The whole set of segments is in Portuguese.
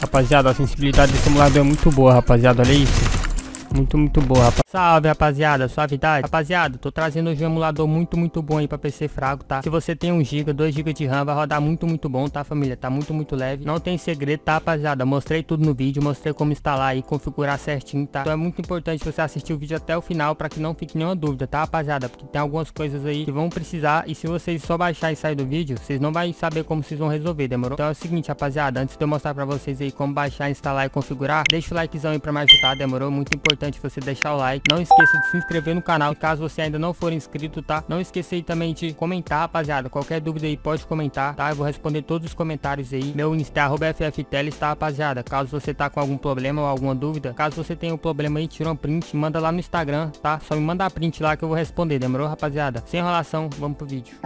Rapaziada, a sensibilidade desse simulador é muito boa, rapaziada. Olha isso. Muito, muito boa, rapaz. Salve, rapaziada. Suavidade. Rapaziada, tô trazendo hoje um emulador muito, muito bom aí pra PC fraco, tá? Se você tem 1 GB, 2 GB de RAM, vai rodar muito, muito bom, tá, família? Tá muito, muito leve. Não tem segredo, tá, rapaziada? Mostrei tudo no vídeo, mostrei como instalar e configurar certinho, tá? Então é muito importante você assistir o vídeo até o final pra que não fique nenhuma dúvida, tá, rapaziada? Porque tem algumas coisas aí que vão precisar e se vocês só baixar e sair do vídeo, vocês não vão saber como vocês vão resolver, demorou? Então é o seguinte, rapaziada, antes de eu mostrar pra vocês aí como baixar, instalar e configurar, deixa o likezão aí pra me ajudar, demorou? Muito importante você deixar o like. Não esqueça de se inscrever no canal, caso você ainda não for inscrito, tá? Não esqueça aí também de comentar, rapaziada. Qualquer dúvida aí pode comentar, tá? Eu vou responder todos os comentários aí. Meu Insta é FFTeles, tá, rapaziada? Caso você tá com algum problema ou alguma dúvida, caso você tenha um problema aí, tira um print, manda lá no Instagram, tá? Só me manda a print lá que eu vou responder, demorou, rapaziada? Sem enrolação, vamos pro vídeo.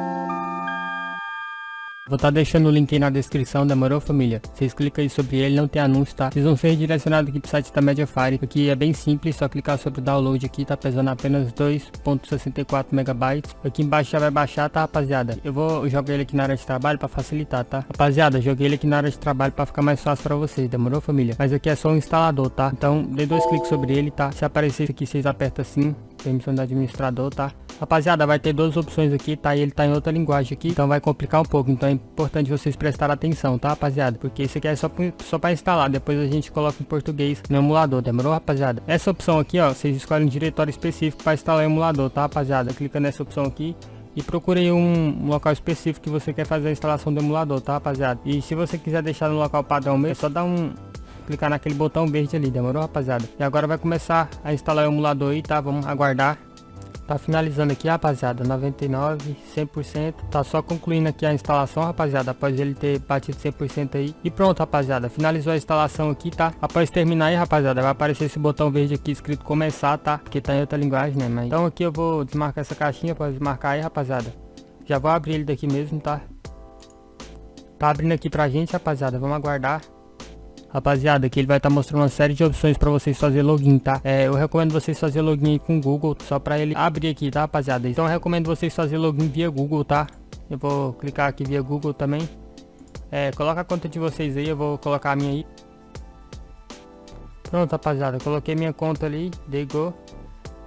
Vou estar tá deixando o link aí na descrição, demorou família? Vocês clicam aí sobre ele, não tem anúncio, tá? Vocês vão ser redirecionados aqui pro site da Mediafire. Aqui é bem simples, só clicar sobre o download aqui, tá pesando apenas 2.64 megabytes. Aqui embaixo já vai baixar, tá rapaziada? Eu vou jogar ele aqui na área de trabalho para facilitar, tá? Rapaziada, joguei ele aqui na área de trabalho para ficar mais fácil para vocês, demorou família? Mas aqui é só um instalador, tá? Então dê dois cliques sobre ele, tá? Se aparecer aqui, vocês apertam assim, permissão do administrador, tá? Rapaziada, vai ter duas opções aqui, tá? E ele tá em outra linguagem aqui, então vai complicar um pouco. Então é importante vocês prestar atenção, tá, rapaziada? Porque isso aqui é só, só pra instalar, depois a gente coloca em português no emulador, demorou, rapaziada? Essa opção aqui, ó, vocês escolhem um diretório específico para instalar o emulador, tá, rapaziada? Clica nessa opção aqui e procure um, um, local específico que você quer fazer a instalação do emulador, tá, rapaziada? E se você quiser deixar no local padrão mesmo, é só dar um clicar naquele botão verde ali, demorou, rapaziada? E agora vai começar a instalar o emulador aí, tá? Vamos aguardar Tá finalizando aqui, rapaziada, 99, 100%. Tá só concluindo aqui a instalação, rapaziada, após ele ter batido 100% aí. E pronto, rapaziada, finalizou a instalação aqui, tá? Após terminar aí, rapaziada, vai aparecer esse botão verde aqui escrito começar, tá? Porque tá em outra linguagem, né? Mas... Então aqui eu vou desmarcar essa caixinha, pode desmarcar aí, rapaziada. Já vou abrir ele daqui mesmo, tá? Tá abrindo aqui pra gente, rapaziada, vamos aguardar. Rapaziada, aqui ele vai estar tá mostrando uma série de opções para vocês fazer login, tá? É, eu recomendo vocês fazer login com o Google, só para ele abrir aqui, tá, rapaziada? Então eu recomendo vocês fazer login via Google, tá? Eu vou clicar aqui via Google também. É, coloca a conta de vocês aí, eu vou colocar a minha aí. Pronto, rapaziada, coloquei minha conta ali, go.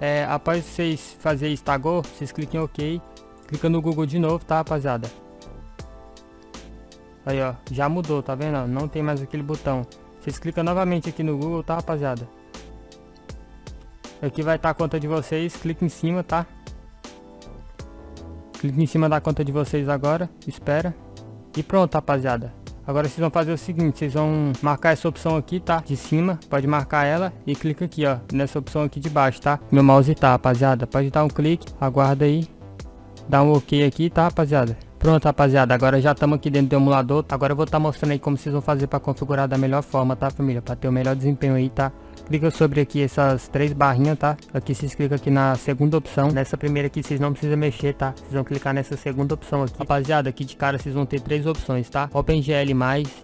É, após vocês fazer instagou, vocês cliquem em OK. Clica no Google de novo, tá, rapaziada? Aí, ó, já mudou, tá vendo? Não tem mais aquele botão. Vocês clicam novamente aqui no Google, tá, rapaziada? Aqui vai estar tá a conta de vocês, clica em cima, tá? Clica em cima da conta de vocês agora, espera. E pronto, rapaziada. Agora vocês vão fazer o seguinte, vocês vão marcar essa opção aqui, tá? De cima, pode marcar ela e clica aqui, ó, nessa opção aqui de baixo, tá? Meu mouse tá, rapaziada. Pode dar um clique, aguarda aí. Dá um ok aqui, tá, rapaziada? Pronto, rapaziada, agora já estamos aqui dentro do emulador. Agora eu vou estar tá mostrando aí como vocês vão fazer para configurar da melhor forma, tá, família? Para ter o melhor desempenho aí, tá? Clica sobre aqui essas três barrinhas, tá? Aqui vocês clicam aqui na segunda opção. Nessa primeira aqui vocês não precisam mexer, tá? Vocês vão clicar nessa segunda opção aqui. Rapaziada, aqui de cara vocês vão ter três opções, tá? OpenGL+,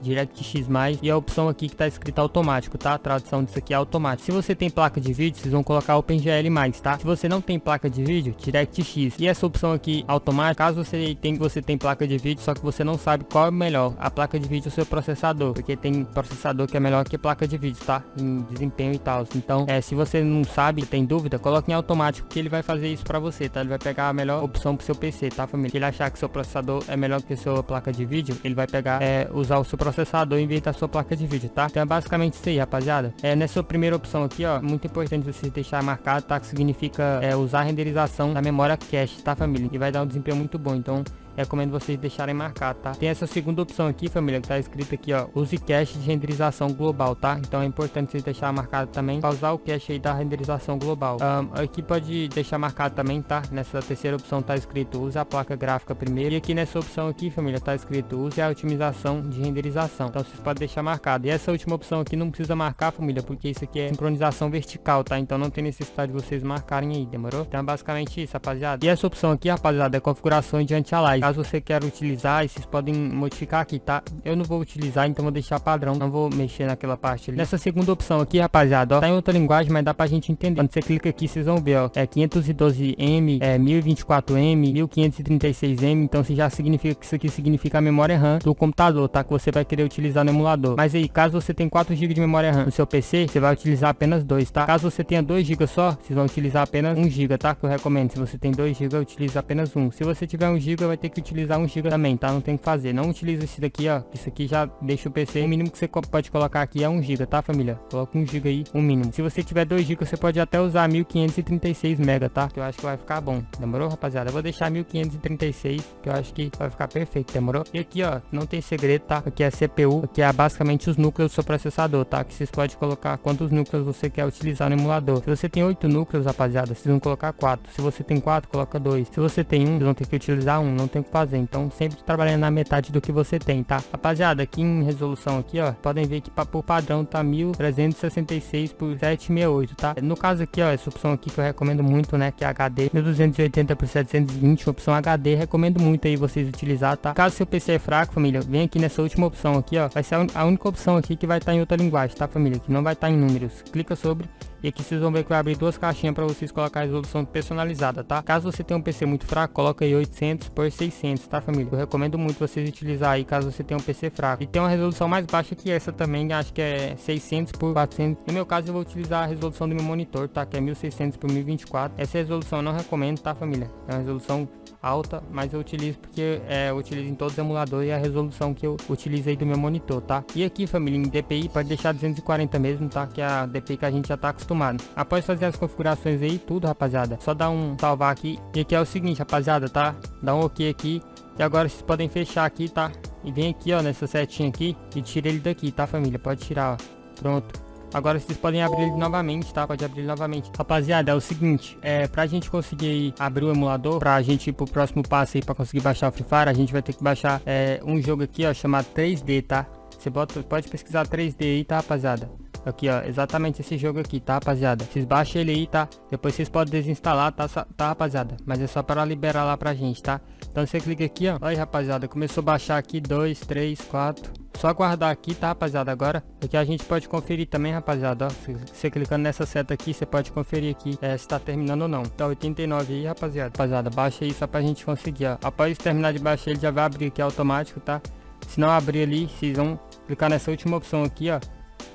DirectX+, e a opção aqui que tá escrita automático, tá? A tradução disso aqui é automático. Se você tem placa de vídeo, vocês vão colocar OpenGL+, tá? Se você não tem placa de vídeo, DirectX. E essa opção aqui automática, caso você tem, você tem placa de vídeo, só que você não sabe qual é melhor, a placa de vídeo ou seu processador, porque tem processador que é melhor que placa de vídeo, tá? Em desempenho e tal. Então, é, se você não sabe, tem dúvida, coloque em automático que ele vai fazer isso para você, tá? Ele vai pegar a melhor opção pro seu PC, tá, família? Se ele achar que seu processador é melhor que sua placa de vídeo, ele vai pegar, é, usar o seu processador em vez da sua placa de vídeo, tá? Então é basicamente isso aí, rapaziada. É, nessa primeira opção aqui, ó, muito importante você deixar marcado, tá? Que significa é, usar a renderização da memória cache, tá, família? E vai dar um desempenho muito bom. Então, recomendo vocês deixarem marcado, tá? Tem essa segunda opção aqui, família, que tá escrito aqui, ó, use cache de renderização global, tá? Então é importante vocês deixar marcado também para usar o cache aí da renderização global. Um, aqui pode deixar marcado também, tá? Nessa terceira opção tá escrito use a placa gráfica primeiro e aqui nessa opção aqui, família, tá escrito use a otimização de renderização. Então vocês podem deixar marcado. E essa última opção aqui não precisa marcar, família, porque isso aqui é sincronização vertical, tá? Então não tem necessidade de vocês marcarem aí, demorou? Então é basicamente isso, rapaziada. E essa opção aqui, rapaziada, é configuração de anti-aliasing Caso você queira utilizar, vocês podem modificar aqui, tá? Eu não vou utilizar, então vou deixar padrão, não vou mexer naquela parte ali. Nessa segunda opção aqui, rapaziada, ó, tá em outra linguagem, mas dá pra gente entender. Quando você clica aqui, vocês vão ver, ó, é 512M, é 1024M, 1536M, então isso já significa que isso aqui significa a memória RAM do computador, tá? Que você vai querer utilizar no emulador. Mas aí, caso você tenha 4 GB de memória RAM no seu PC, você vai utilizar apenas 2, tá? Caso você tenha 2 GB só, vocês vão utilizar apenas 1 GB, tá? Que eu recomendo. Se você tem 2 GB, utiliza apenas 1. Se você tiver 1 GB, vai ter que utilizar 1 GB também, tá? Não tem que fazer. Não utiliza esse daqui, ó. Isso aqui já deixa o PC. O mínimo que você pode colocar aqui é 1 GB, tá, família? Coloca 1 GB aí, o mínimo. Se você tiver 2 GB, você pode até usar 1536 MB, tá? Que eu acho que vai ficar bom. Demorou, rapaziada? Eu vou deixar 1536, que eu acho que vai ficar perfeito, demorou? E aqui, ó, não tem segredo, tá? Aqui é CPU, aqui é basicamente os núcleos do seu processador, tá? Que vocês podem colocar quantos núcleos você quer utilizar no emulador. Se você tem 8 núcleos, rapaziada, vocês vão colocar 4. Se você tem 4, coloca 2. Se você tem 1, vocês vão ter que utilizar 1, não tem o fazer. Então, sempre trabalhando na metade do que você tem, tá? Rapaziada, aqui em resolução aqui, ó, podem ver que por padrão tá 1366 por 768, tá? No caso aqui, ó, essa opção aqui que eu recomendo muito, né, que é HD 1280 por 720, opção HD, recomendo muito aí vocês utilizar, tá? Caso seu PC é fraco, família, vem aqui nessa última opção aqui, ó, vai ser a única opção aqui que vai estar tá em outra linguagem, tá, família? Que não vai estar tá em números. Clica sobre e aqui vocês vão ver que vai abrir duas caixinhas para vocês colocar a resolução personalizada, tá? Caso você tenha um PC muito fraco, coloca aí 800 por 600, tá família? Eu recomendo muito vocês utilizar aí caso você tenha um PC fraco. E tem uma resolução mais baixa que essa também, acho que é 600 por 400. No meu caso eu vou utilizar a resolução do meu monitor, tá? Que é 1600 por 1024. Essa resolução eu não recomendo, tá família? É uma resolução alta, mas eu utilizo porque é, eu utilizo em todos os emuladores e a resolução que eu utilizei do meu monitor, tá? E aqui, família, em DPI pode deixar 240 mesmo, tá? Que é a DPI que a gente já tá acostumado. Após fazer as configurações aí, tudo, rapaziada, só dá um salvar aqui. E aqui é o seguinte, rapaziada, tá? Dá um ok aqui. E agora vocês podem fechar aqui, tá? E vem aqui, ó, nessa setinha aqui e tira ele daqui, tá, família? Pode tirar, ó. Pronto. Agora vocês podem abrir ele novamente, tá? Pode abrir ele novamente. Rapaziada, é o seguinte, é, pra gente conseguir abrir o emulador, pra gente ir pro próximo passo aí, pra conseguir baixar o Free Fire, a gente vai ter que baixar é, um jogo aqui, ó, chamado 3D, tá? Você pode pesquisar 3D aí, tá, rapaziada? Aqui, ó, exatamente esse jogo aqui, tá, rapaziada? Vocês baixam ele aí, tá? Depois vocês podem desinstalar, tá, tá, rapaziada? Mas é só para liberar lá pra gente, tá? Então você clica aqui, ó. Aí, rapaziada, começou a baixar aqui, 2, 3, 4... Só guardar aqui, tá, rapaziada? Agora, aqui a gente pode conferir também, rapaziada, ó. Você clicando nessa seta aqui, você pode conferir aqui é, se tá terminando ou não. Tá 89 aí, rapaziada. Rapaziada, baixa aí só pra gente conseguir, ó. Após terminar de baixar, ele já vai abrir aqui automático, tá? Se não abrir ali, vocês vão clicar nessa última opção aqui, ó.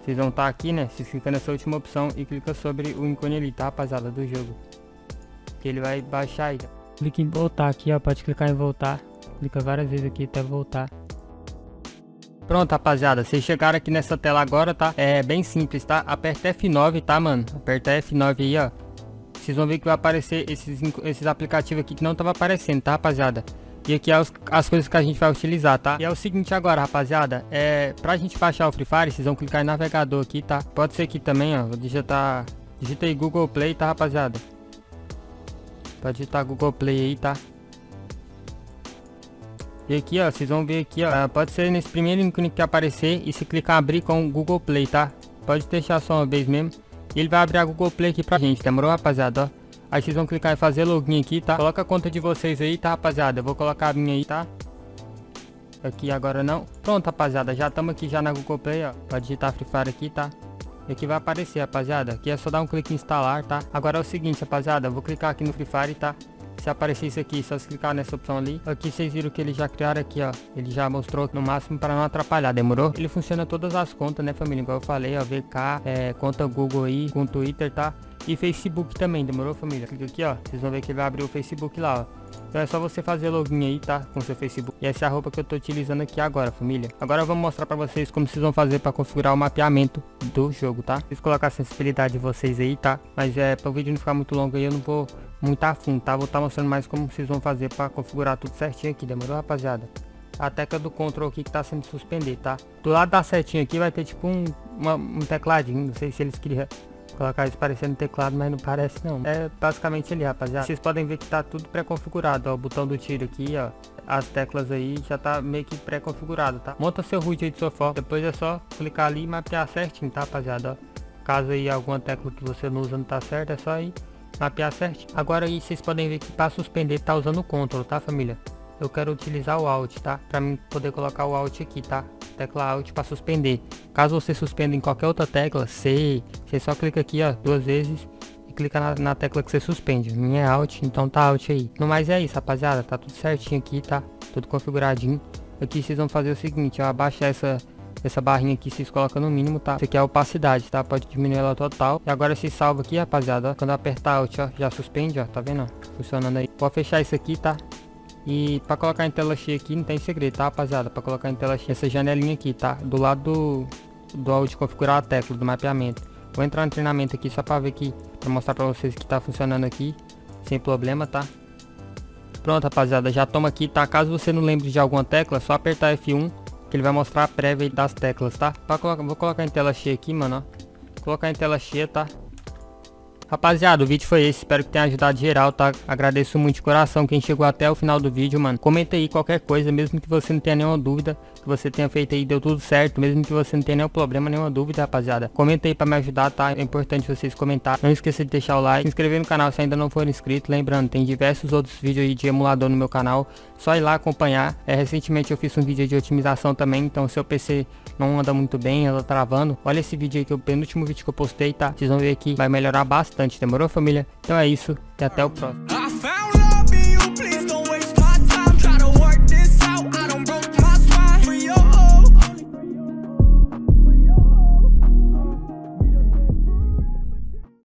Vocês vão estar tá aqui, né? Vocês clicam nessa última opção e clica sobre o ícone ali, tá, rapaziada, do jogo. Que ele vai baixar aí. Clique em voltar aqui, ó. Pode clicar em voltar. Clica várias vezes aqui até voltar. Pronto, rapaziada, vocês chegaram aqui nessa tela agora, tá? É bem simples, tá? Aperta F9, tá, mano? Aperta F9 aí, ó. Vocês vão ver que vai aparecer esses, esses aplicativos aqui que não tava aparecendo, tá, rapaziada? E aqui é os, as coisas que a gente vai utilizar, tá? E é o seguinte agora, rapaziada. É, pra gente baixar o Free Fire, vocês vão clicar em navegador aqui, tá? Pode ser aqui também, ó. Vou digitar... Digita aí Google Play, tá, rapaziada? Pode digitar Google Play aí, tá? E aqui, ó, vocês vão ver aqui, ó, ah, pode ser nesse primeiro ícone que aparecer e se clicar abrir com o Google Play, tá? Pode deixar só uma vez mesmo. E ele vai abrir a Google Play aqui pra gente, demorou, rapaziada, ó? Aí vocês vão clicar em fazer login aqui, tá? Coloca a conta de vocês aí, tá, rapaziada? Eu vou colocar a minha aí, tá? Aqui agora não. Pronto, rapaziada, já estamos aqui já na Google Play, ó. Pode digitar Free Fire aqui, tá? E aqui vai aparecer, rapaziada. Aqui é só dar um clique em instalar, tá? Agora é o seguinte, rapaziada. Eu vou clicar aqui no Free Fire, tá? Se aparecer isso aqui, só se clicar nessa opção ali. Aqui vocês viram que ele já criaram aqui, ó. Ele já mostrou no máximo para não atrapalhar, demorou? Ele funciona todas as contas, né, família? Igual eu falei, ó. VK, é, conta Google aí, com Twitter, tá? E Facebook também, demorou, família? Clica aqui, ó. Vocês vão ver que vai abrir o Facebook lá, ó. Então é só você fazer login aí, tá? Com seu Facebook. E essa é a roupa que eu tô utilizando aqui agora, família. Agora eu vou mostrar pra vocês como vocês vão fazer pra configurar o mapeamento do jogo, tá? Vocês colocar a sensibilidade de vocês aí, tá? Mas é, para o vídeo não ficar muito longo aí, eu não vou muito a fundo, tá? Vou estar tá mostrando mais como vocês vão fazer para configurar tudo certinho aqui, demorou, rapaziada? A tecla do control aqui que tá sendo suspender, tá? Do lado da setinha aqui vai ter tipo um, uma, um tecladinho, não sei se eles queriam colocar isso parecendo teclado, mas não parece não. É basicamente ali, rapaziada. Vocês podem ver que tá tudo pré-configurado, ó, o botão do tiro aqui, ó. As teclas aí já tá meio que pré-configurado, tá? Monta seu root aí de sua forma, depois é só clicar ali e mapear certinho, tá, rapaziada. Caso aí alguma tecla que você não usa não tá certa, é só ir mapear certinho. Agora aí vocês podem ver que para suspender tá usando o Ctrl, tá família? eu quero utilizar o Alt, tá? Pra mim poder colocar o Alt aqui, tá? Tecla Alt para suspender. Caso você suspenda em qualquer outra tecla, C, você só clica aqui, ó, duas vezes e clica na, na tecla que você suspende. Minha é Alt, então tá Alt aí. No mais é isso, rapaziada. Tá tudo certinho aqui, tá? Tudo configuradinho. Aqui vocês vão fazer o seguinte, ó, abaixar essa essa barrinha aqui vocês colocam no mínimo, tá? Isso aqui é a opacidade, tá? Pode diminuir ela total. E agora se salva aqui, rapaziada, ó. Quando apertar Alt, ó, já suspende, ó. Tá vendo? Funcionando aí. Pode fechar isso aqui, tá? E para colocar em tela cheia aqui não tem segredo, tá rapaziada? Para colocar em tela cheia essa janelinha aqui, tá? Do lado do, do de configurar a tecla do mapeamento. Vou entrar no treinamento aqui só para ver aqui, para mostrar para vocês que tá funcionando aqui, sem problema, tá? Pronto, rapaziada, já toma aqui, tá? Caso você não lembre de alguma tecla, só apertar F1 que ele vai mostrar a prévia das teclas, tá? Pra colocar, vou colocar em tela cheia aqui, mano, ó. Colocar em tela cheia, tá? Rapaziada, o vídeo foi esse, espero que tenha ajudado geral, tá? Agradeço muito de coração quem chegou até o final do vídeo, mano. Comenta aí qualquer coisa, mesmo que você não tenha nenhuma dúvida, que você tenha feito aí, deu tudo certo, mesmo que você não tenha nenhum problema, nenhuma dúvida, rapaziada. Comenta aí pra me ajudar, tá? É importante vocês comentar. Não esqueça de deixar o like, se inscrever no canal se ainda não for inscrito. Lembrando, tem diversos outros vídeos aí de emulador no meu canal, só ir lá acompanhar. É, recentemente eu fiz um vídeo de otimização também, então seu PC não anda muito bem, anda travando. Olha esse vídeo aí que é o penúltimo vídeo que eu postei, tá? Vocês vão ver que vai melhorar bastante, demorou família? Então é isso e até o próximo.